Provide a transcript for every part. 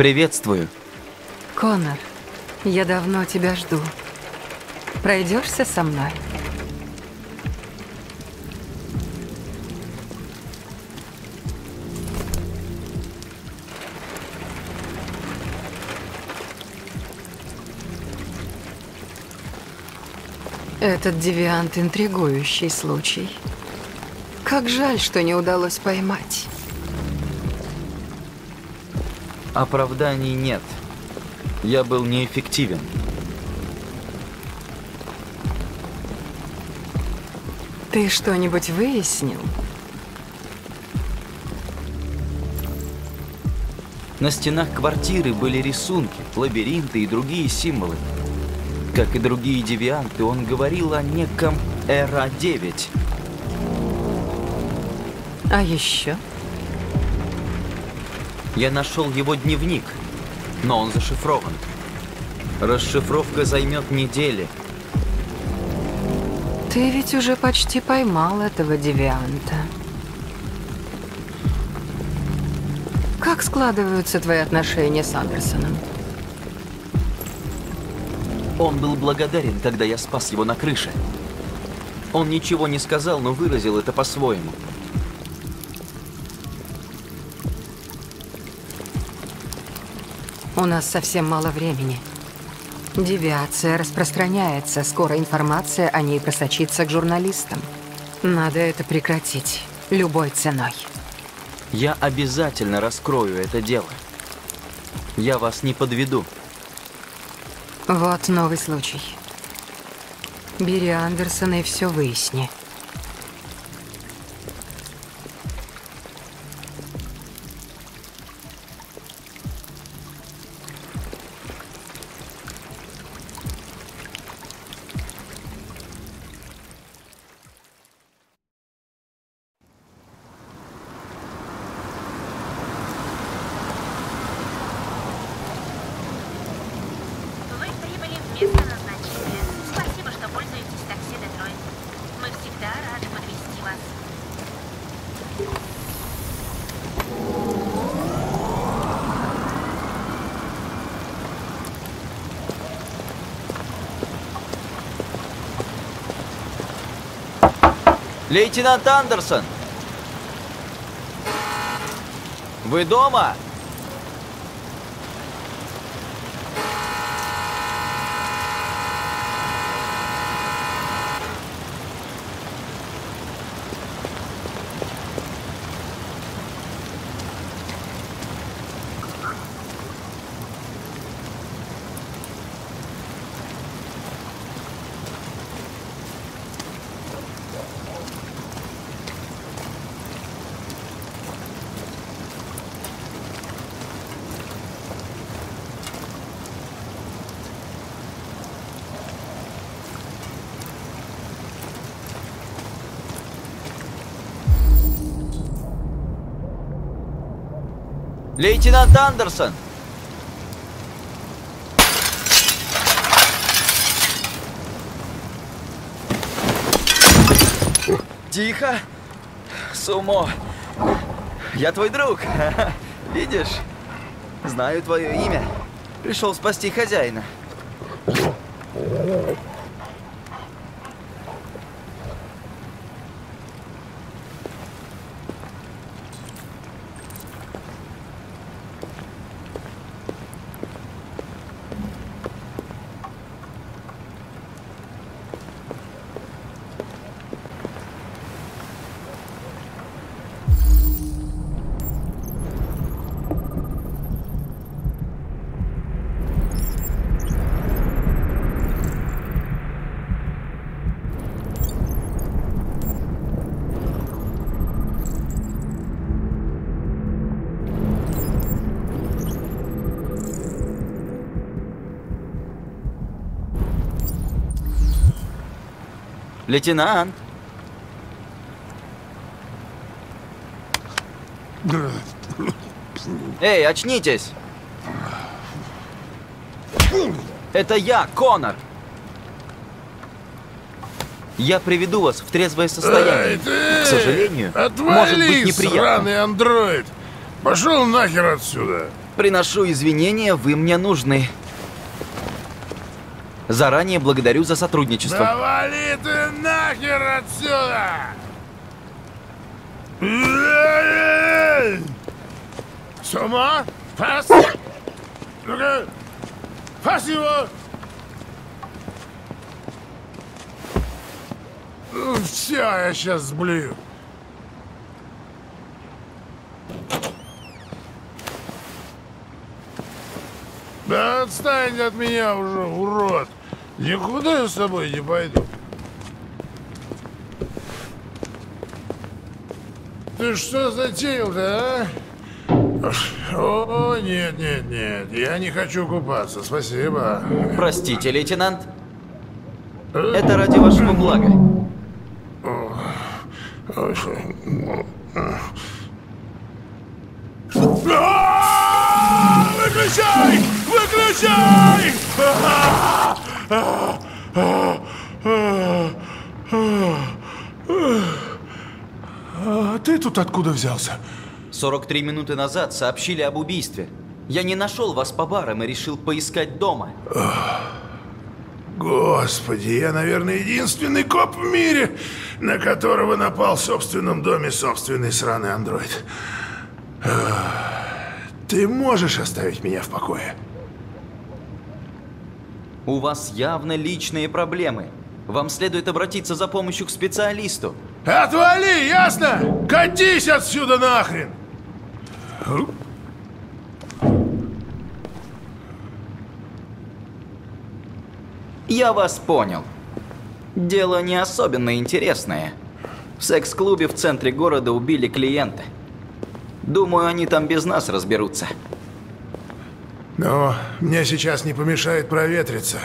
Приветствую. Конор, я давно тебя жду. Пройдешься со мной? Этот девиант интригующий случай. Как жаль, что не удалось поймать. Оправданий нет. Я был неэффективен. Ты что-нибудь выяснил? На стенах квартиры были рисунки, лабиринты и другие символы. Как и другие девианты, он говорил о неком Эра-9. А еще? Я нашел его дневник, но он зашифрован. Расшифровка займет недели. Ты ведь уже почти поймал этого девианта. Как складываются твои отношения с Андерсоном? Он был благодарен, когда я спас его на крыше. Он ничего не сказал, но выразил это по-своему. У нас совсем мало времени. Девиация распространяется. Скоро информация о ней просочится к журналистам. Надо это прекратить. Любой ценой. Я обязательно раскрою это дело. Я вас не подведу. Вот новый случай. Бери Андерсона и все выясни. Лейтенант Андерсон! Вы дома? Лейтенант Андерсон! Тихо! Сумо! Я твой друг! Видишь? Знаю твое имя. Пришел спасти хозяина. Лейтенант! Эй, очнитесь! Это я, Конор! Я приведу вас в трезвое состояние. Эй, ты! К сожалению, Отвали, может быть неприятно. сраный андроид! Пошел нахер отсюда! Приношу извинения, вы мне нужны. Заранее благодарю за сотрудничество. Да вали ты нахер отсюда! С? Фас! Ну-ка! Фас его! Ну, Все, я сейчас сблюю. Да отстань от меня уже, урод! Никуда я с тобой не пойду. Ты что затеял-то, а? О, нет, нет, нет, я не хочу купаться, спасибо. Простите, лейтенант. Это ради вашего блага. А, Выключай! Выключай! А ты тут откуда взялся? 43 минуты назад сообщили об убийстве. Я не нашел вас по барам и решил поискать дома. Господи, я, наверное, единственный коп в мире, на которого напал в собственном доме собственный сраный андроид. Ах, Ты можешь оставить меня в покое? У вас явно личные проблемы. Вам следует обратиться за помощью к специалисту. Отвали, ясно? Катись отсюда нахрен! Я вас понял. Дело не особенно интересное. В секс-клубе в центре города убили клиента. Думаю, они там без нас разберутся. Но мне сейчас не помешает проветриться.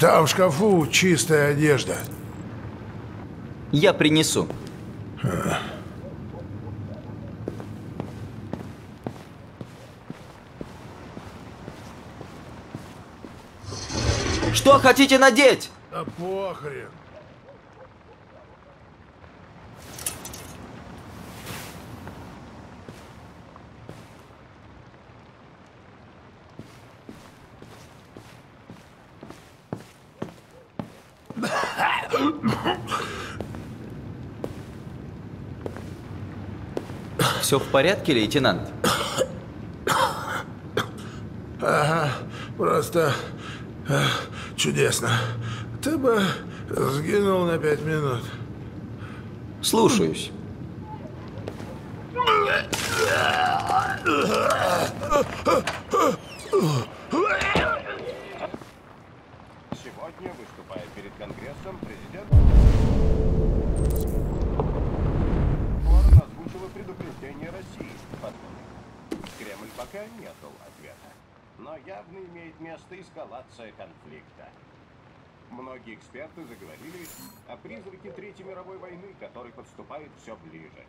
Там в шкафу чистая одежда. Я принесу. Что хотите надеть? Да похрен. Все в порядке, лейтенант? Ага, просто э, чудесно. Ты бы сгинул на пять минут. Слушаюсь. Сегодня, выступая перед Конгрессом, президент Уоррен озвучила предупреждение России. Кремль пока не дал ответа. Но явно имеет место эскалация конфликта. Многие эксперты заговорили о призраке Третьей мировой войны, который подступает все ближе.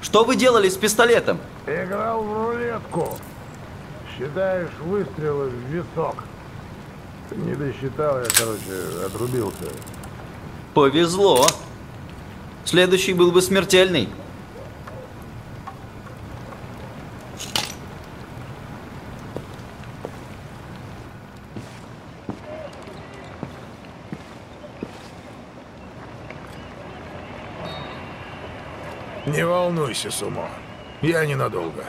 Что вы делали с пистолетом? Играл в рулетку. Считаешь выстрелы в висок. Не досчитал я, короче, отрубился. Повезло. Следующий был бы смертельный. Не волнуйся, Сумо. Я ненадолго.